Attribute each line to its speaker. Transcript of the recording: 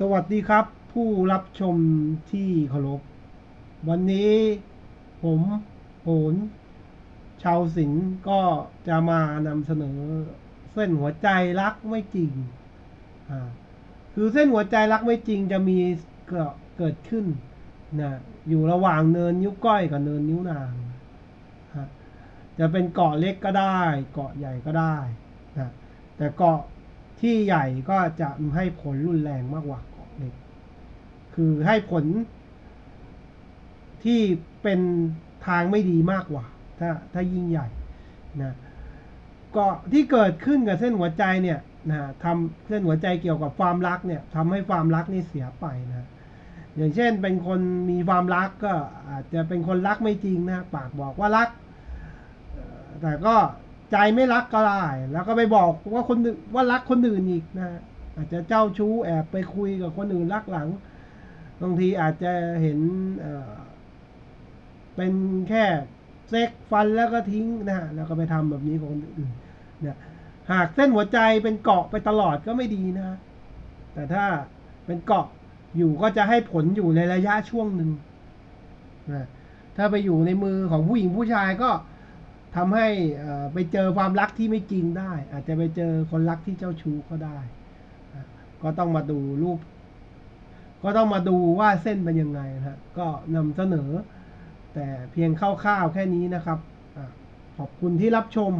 Speaker 1: สวัสดีครับผู้รับชมที่เคารพ วันนี้ผมโหนชาวสิงก็จะมานำเสนอเส้นหัวใจรักไม่จริง คือเส้นหัวใจรักไม่จริงจะมีเกิดขึ้นนะอยู่ระหว่างเนินนิ้วก้อยกับเนินนิ้วนางจะเป็นเกาะเล็กก็ได้ เกาะใหญ่ก็ได้นะแต่เกาะ ที่ใหญ่ก็จะให้ผลรุนแรงมากกว่าเกาะเล็ก คือให้ผลที่เป็นทางไม่ดีมากกว่า ถ้าถ้ายิ่งใหญ่นะก็ที่เกิดขึ้นกับเส้นหัวใจเนี่ยนะทำเส้นหัวใจเกี่ยวกับความรักเนี่ยทำให้ความรักนี่เสียไปนะอย่างเช่นเป็นคนมีความรักก็อาจจะเป็นคนรักไม่จริงนะปากบอกว่ารัก แต่ก็ ใจไม่รักก็ได้แล้วก็ไปบอกว่าคนว่ารักคนอื่นอีกนะอาจจะเจ้าชู้แอบไปคุยกับคนอื่นรักหลังบางทีอาจจะเห็นเเป็นแค่เซ็กฟันแล้วก็ทิ้งนะฮะแล้วก็ไปทำแบบนี้กับคนอื่นเนี่ยหากเส้นหัวใจเป็นเกาะไปตลอดก็ไม่ดีนะแต่ถ้าเป็นเกาะอยู่ก็จะให้ผลอยู่ในระยะช่วงหนึ่งนะถ้าไปอยู่ในมือของผู้หญิงผู้ชายก็ ทำให้ไปเจอความรักที่ไม่จริงได้ อาจจะไปเจอคนรักที่เจ้าชู้ก็ได้ ก็ต้องมาดูรูป ก็ต้องมาดูว่าเส้นเป็นยังไงนะฮะก็นำเสนอ แต่เพียงคร่าวๆแค่นี้นะครับอขอบคุณที่รับชม